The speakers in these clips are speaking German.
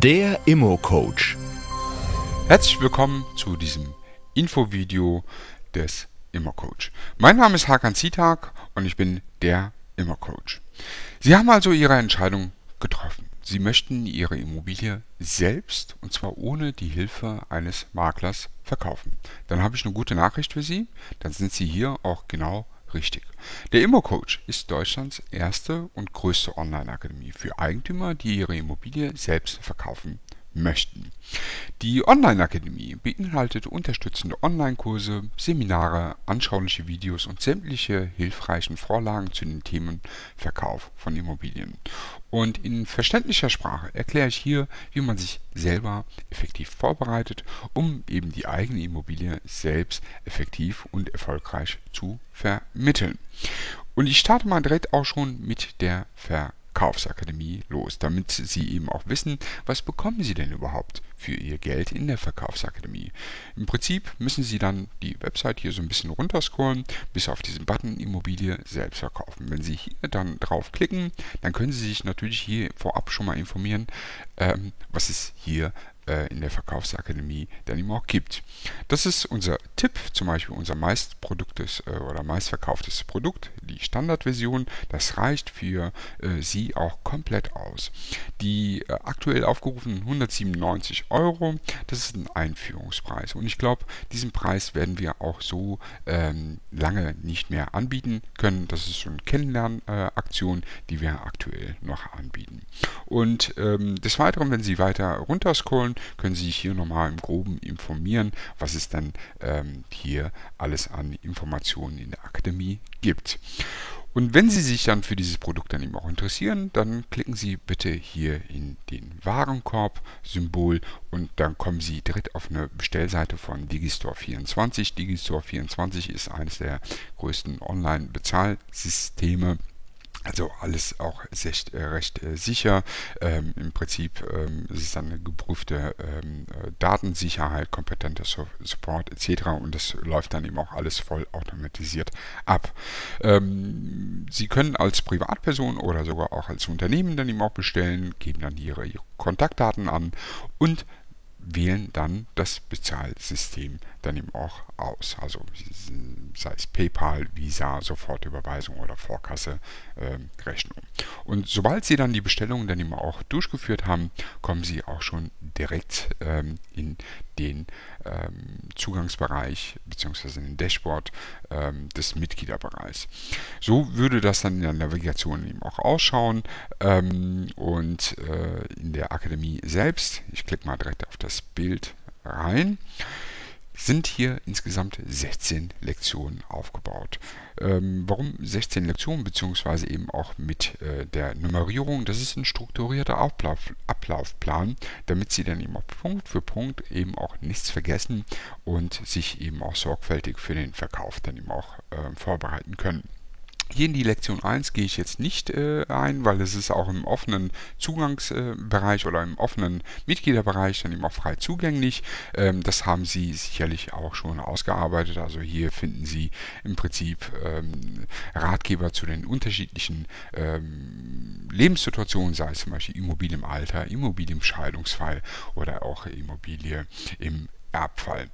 Der Immo-Coach. Herzlich willkommen zu diesem Infovideo des Immo-Coach. Mein Name ist Hakan Zitak und ich bin der Immo-Coach. Sie haben also Ihre Entscheidung getroffen. Sie möchten Ihre Immobilie selbst und zwar ohne die Hilfe eines Maklers verkaufen. Dann habe ich eine gute Nachricht für Sie. Dann sind Sie hier auch genau richtig. Der ImmoCoach ist Deutschlands erste und größte Online-Akademie für Eigentümer, die ihre Immobilie selbst verkaufen möchten. Die Online-Akademie beinhaltet unterstützende Online-Kurse, Seminare, anschauliche Videos und sämtliche hilfreichen Vorlagen zu den Themen Verkauf von Immobilien. Und in verständlicher Sprache erkläre ich hier, wie man sich selber effektiv vorbereitet, um eben die eigene Immobilie selbst effektiv und erfolgreich zu vermitteln. Und ich starte mal direkt auch schon mit der Verkauf. Verkaufsakademie los, damit Sie eben auch wissen, was bekommen Sie denn überhaupt für Ihr Geld in der Verkaufsakademie. Im Prinzip müssen Sie dann die Website hier so ein bisschen runterscrollen, bis auf diesen Button Immobilie selbst verkaufen. Wenn Sie hier dann draufklicken, dann können Sie sich natürlich hier vorab schon mal informieren, ähm, was es hier in der Verkaufsakademie dann eben auch gibt. Das ist unser Tipp, zum Beispiel unser meistproduktes äh, oder meistverkauftes Produkt, die Standardversion. Das reicht für äh, Sie auch komplett aus. Die äh, aktuell aufgerufenen 197 Euro, das ist ein Einführungspreis. Und ich glaube, diesen Preis werden wir auch so ähm, lange nicht mehr anbieten können. Das ist so eine Kennenlernaktion, die wir aktuell noch anbieten. Und ähm, des Weiteren, wenn Sie weiter runterscrollen, können Sie sich hier nochmal im Groben informieren, was es dann ähm, hier alles an Informationen in der Akademie gibt. Und wenn Sie sich dann für dieses Produkt dann eben auch interessieren, dann klicken Sie bitte hier in den Warenkorb-Symbol und dann kommen Sie direkt auf eine Bestellseite von Digistore24. Digistore24 ist eines der größten Online-Bezahlsysteme also alles auch recht, äh, recht äh, sicher. Ähm, Im Prinzip ähm, ist es dann eine geprüfte ähm, äh, Datensicherheit, kompetenter Support etc. Und das läuft dann eben auch alles voll automatisiert ab. Ähm, Sie können als Privatperson oder sogar auch als Unternehmen dann eben auch bestellen, geben dann ihre, ihre Kontaktdaten an und wählen dann das Bezahlsystem dann eben auch aus. Also sei es PayPal, Visa, Sofortüberweisung oder Vorkasse, äh, Rechnung. Und sobald Sie dann die Bestellung dann eben auch durchgeführt haben, kommen Sie auch schon direkt ähm, in den ähm, Zugangsbereich bzw. den Dashboard ähm, des Mitgliederbereichs. So würde das dann in der Navigation eben auch ausschauen ähm, und äh, in der Akademie selbst, ich klicke mal direkt auf das Bild rein, sind hier insgesamt 16 Lektionen aufgebaut. Ähm, warum 16 Lektionen, beziehungsweise eben auch mit äh, der Nummerierung? Das ist ein strukturierter Ablauf, Ablaufplan, damit Sie dann eben auch Punkt für Punkt eben auch nichts vergessen und sich eben auch sorgfältig für den Verkauf dann eben auch äh, vorbereiten können. Hier in die Lektion 1 gehe ich jetzt nicht äh, ein, weil es ist auch im offenen Zugangsbereich äh, oder im offenen Mitgliederbereich dann eben auch frei zugänglich. Ähm, das haben Sie sicherlich auch schon ausgearbeitet. Also hier finden Sie im Prinzip ähm, Ratgeber zu den unterschiedlichen ähm, Lebenssituationen, sei es zum Beispiel Immobilie im Alter, Immobilie im Scheidungsfall oder auch Immobilie im Erbfall.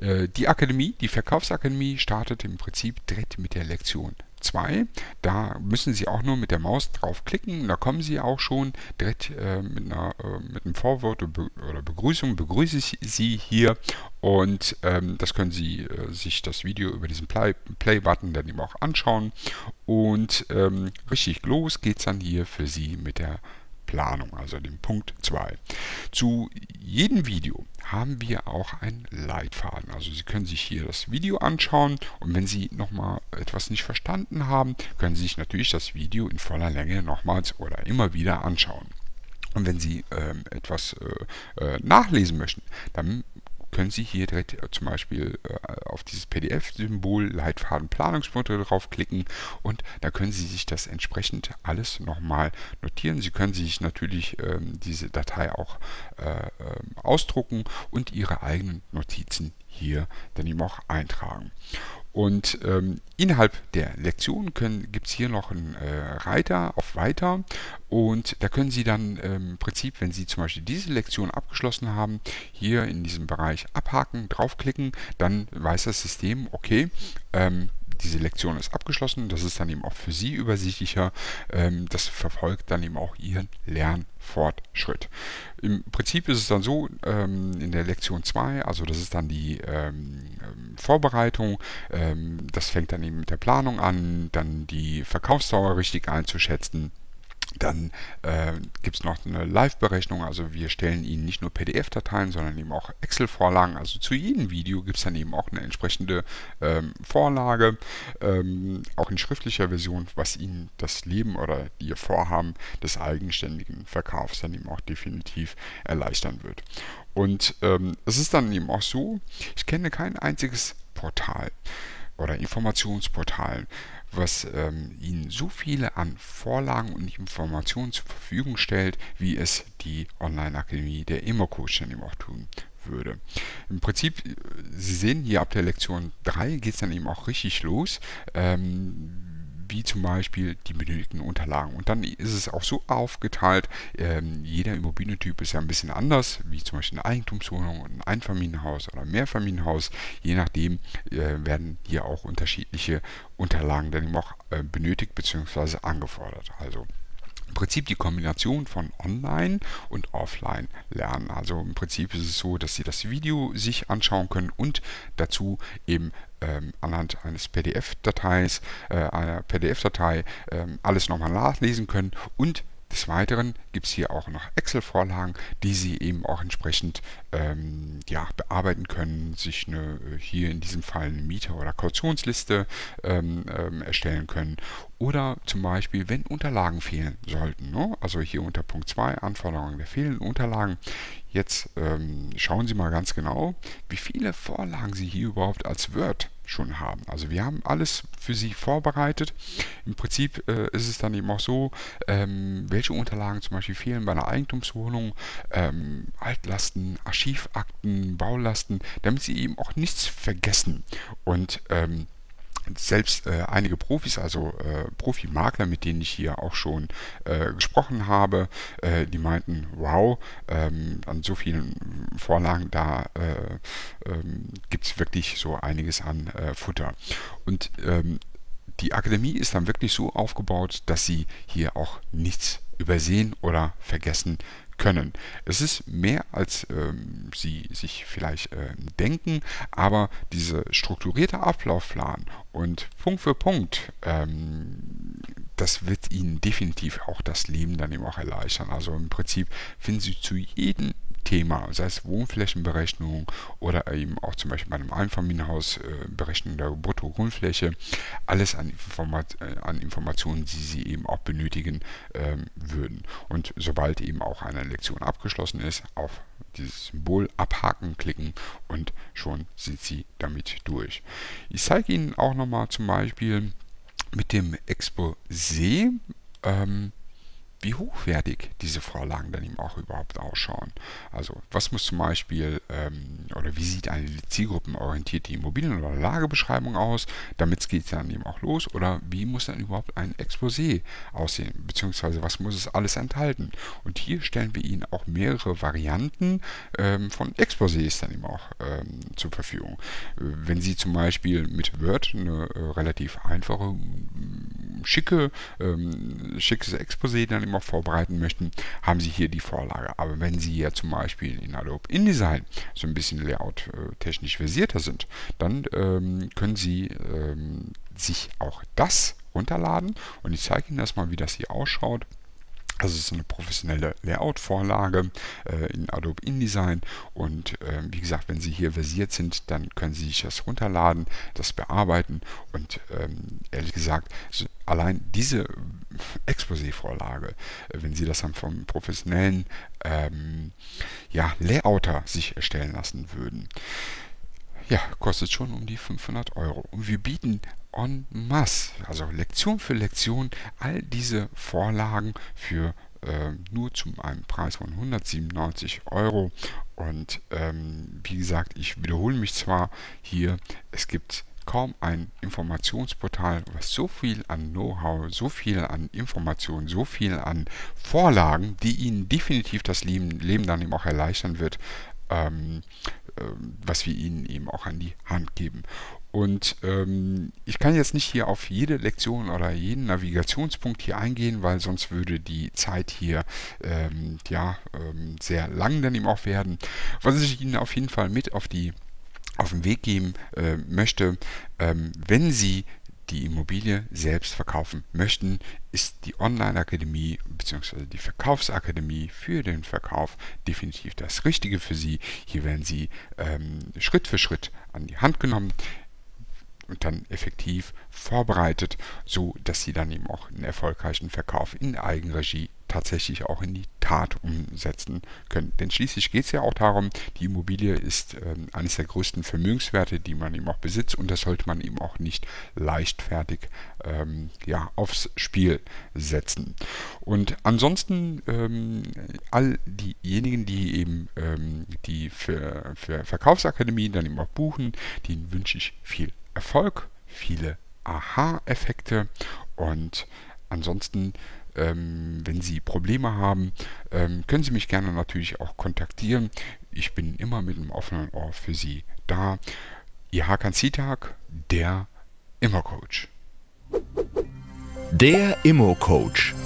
Äh, die Akademie, die Verkaufsakademie startet im Prinzip direkt mit der Lektion 2. Da müssen Sie auch nur mit der Maus draufklicken. Da kommen Sie auch schon direkt äh, mit, einer, äh, mit einem Vorwort oder Begrüßung. Begrüße ich Sie hier und ähm, das können Sie äh, sich das Video über diesen Play-Button dann eben auch anschauen. Und ähm, richtig los geht es dann hier für Sie mit der Planung, also dem Punkt 2. Zu jedem Video haben wir auch einen Leitfaden. Also Sie können sich hier das Video anschauen und wenn Sie nochmal etwas nicht verstanden haben, können Sie sich natürlich das Video in voller Länge nochmals oder immer wieder anschauen. Und wenn Sie ähm, etwas äh, äh, nachlesen möchten, dann können Sie hier direkt äh, zum Beispiel äh, auf dieses PDF-Symbol Leitfaden Planungspunkte draufklicken und da können Sie sich das entsprechend alles nochmal notieren. Sie können sich natürlich ähm, diese Datei auch äh, ähm, ausdrucken und Ihre eigenen Notizen hier dann eben auch eintragen. Und ähm, innerhalb der Lektion gibt es hier noch einen äh, Reiter auf Weiter. Und da können Sie dann ähm, im Prinzip, wenn Sie zum Beispiel diese Lektion abgeschlossen haben, hier in diesem Bereich abhaken, draufklicken, dann weiß das System, okay, ähm, diese Lektion ist abgeschlossen. Das ist dann eben auch für Sie übersichtlicher. Ähm, das verfolgt dann eben auch Ihren Lernfortschritt. Im Prinzip ist es dann so, ähm, in der Lektion 2, also das ist dann die ähm, Vorbereitung, das fängt dann eben mit der Planung an, dann die Verkaufsdauer richtig einzuschätzen dann äh, gibt es noch eine Live-Berechnung, also wir stellen Ihnen nicht nur PDF-Dateien, sondern eben auch Excel-Vorlagen. Also zu jedem Video gibt es dann eben auch eine entsprechende ähm, Vorlage, ähm, auch in schriftlicher Version, was Ihnen das Leben oder Ihr Vorhaben des eigenständigen Verkaufs dann eben auch definitiv erleichtern wird. Und ähm, es ist dann eben auch so, ich kenne kein einziges Portal oder Informationsportal, was ähm, Ihnen so viele an Vorlagen und Informationen zur Verfügung stellt, wie es die Online-Akademie der Immo-Coach dann eben auch tun würde. Im Prinzip, Sie sehen hier ab der Lektion 3 geht es dann eben auch richtig los. Ähm, wie zum Beispiel die benötigten Unterlagen. Und dann ist es auch so aufgeteilt, ähm, jeder Immobilientyp ist ja ein bisschen anders, wie zum Beispiel eine Eigentumswohnung, ein Einfamilienhaus oder ein Mehrfamilienhaus. Je nachdem äh, werden hier auch unterschiedliche Unterlagen dann eben auch äh, benötigt bzw. angefordert. Also im Prinzip die Kombination von Online und Offline lernen. Also im Prinzip ist es so, dass Sie das Video sich anschauen können und dazu eben ähm, anhand eines PDF-Dateis, äh, einer PDF-Datei ähm, alles nochmal nachlesen können und des Weiteren gibt es hier auch noch Excel-Vorlagen, die Sie eben auch entsprechend ähm, ja, bearbeiten können, sich eine, hier in diesem Fall eine Mieter- oder Kautionsliste ähm, ähm, erstellen können oder zum Beispiel, wenn Unterlagen fehlen sollten. Ne? Also hier unter Punkt 2, Anforderungen der fehlenden Unterlagen. Jetzt ähm, schauen Sie mal ganz genau, wie viele Vorlagen Sie hier überhaupt als Word schon haben. Also wir haben alles für Sie vorbereitet. Im Prinzip äh, ist es dann eben auch so, ähm, welche Unterlagen zum Beispiel fehlen bei einer Eigentumswohnung, ähm, Altlasten, Archivakten, Baulasten, damit Sie eben auch nichts vergessen. Und ähm, selbst äh, einige Profis, also äh, Profimakler, mit denen ich hier auch schon äh, gesprochen habe, äh, die meinten, wow, ähm, an so vielen Vorlagen, da äh, ähm, gibt es wirklich so einiges an äh, Futter. Und ähm, die Akademie ist dann wirklich so aufgebaut, dass sie hier auch nichts übersehen oder vergessen können. Es ist mehr als ähm, Sie sich vielleicht äh, denken, aber dieser strukturierte Ablaufplan und Punkt für Punkt, ähm, das wird Ihnen definitiv auch das Leben dann eben auch erleichtern. Also im Prinzip finden Sie zu jedem Thema, sei es Wohnflächenberechnung oder eben auch zum Beispiel bei einem Einfamilienhaus äh, Berechnung der Bruttogrundfläche, alles an, Informat äh, an, Informationen, die Sie eben auch benötigen ähm, würden. Und sobald eben auch eine Lektion abgeschlossen ist, auf dieses Symbol abhaken, klicken und schon sind Sie damit durch. Ich zeige Ihnen auch nochmal zum Beispiel mit dem Exposé, ähm, wie hochwertig diese Vorlagen dann eben auch überhaupt ausschauen. Also was muss zum Beispiel ähm, oder wie sieht eine zielgruppenorientierte Immobilien- oder Lagebeschreibung aus, damit geht es dann eben auch los oder wie muss dann überhaupt ein Exposé aussehen, beziehungsweise was muss es alles enthalten. Und hier stellen wir Ihnen auch mehrere Varianten ähm, von Exposés dann eben auch ähm, zur Verfügung. Wenn Sie zum Beispiel mit Word eine äh, relativ einfache, schicke, ähm, schickes Exposé dann auch vorbereiten möchten, haben Sie hier die Vorlage. Aber wenn Sie ja zum Beispiel in Adobe InDesign so ein bisschen layout-technisch äh, versierter sind, dann ähm, können Sie ähm, sich auch das runterladen und ich zeige Ihnen erstmal, wie das hier ausschaut. Es ist eine professionelle Layout-Vorlage äh, in Adobe InDesign und äh, wie gesagt, wenn Sie hier versiert sind, dann können Sie sich das runterladen, das bearbeiten und ähm, ehrlich gesagt, allein diese Exposé-Vorlage, äh, wenn Sie das dann vom professionellen ähm, ja, Layouter sich erstellen lassen würden, ja, kostet schon um die 500 Euro. Und wir bieten en masse, also Lektion für Lektion, all diese Vorlagen für äh, nur zu einem Preis von 197 Euro. Und ähm, wie gesagt, ich wiederhole mich zwar hier, es gibt kaum ein Informationsportal, was so viel an Know-how, so viel an Informationen, so viel an Vorlagen, die Ihnen definitiv das Leben, Leben dann eben auch erleichtern wird, ähm, äh, was wir Ihnen eben auch an die Hand geben. Und ähm, ich kann jetzt nicht hier auf jede Lektion oder jeden Navigationspunkt hier eingehen, weil sonst würde die Zeit hier ähm, ja, ähm, sehr lang dann eben auch werden. Was ich Ihnen auf jeden Fall mit auf die auf den Weg geben äh, möchte, ähm, wenn Sie die Immobilie selbst verkaufen möchten, ist die Online-Akademie bzw. die Verkaufsakademie für den Verkauf definitiv das Richtige für Sie. Hier werden Sie ähm, Schritt für Schritt an die Hand genommen und dann effektiv vorbereitet, so dass Sie dann eben auch einen erfolgreichen Verkauf in Eigenregie tatsächlich auch in die Tat umsetzen können. Denn schließlich geht es ja auch darum, die Immobilie ist ähm, eines der größten Vermögenswerte, die man eben auch besitzt und das sollte man eben auch nicht leichtfertig ähm, ja, aufs Spiel setzen. Und ansonsten ähm, all diejenigen, die eben ähm, die für, für Verkaufsakademien dann eben auch buchen, denen wünsche ich viel Erfolg, viele Aha-Effekte und ansonsten ähm, wenn Sie Probleme haben, ähm, können Sie mich gerne natürlich auch kontaktieren. Ich bin immer mit einem offenen Ohr für Sie da. Ihr Hakan Zitak, der Immo-Coach. Der Immo-Coach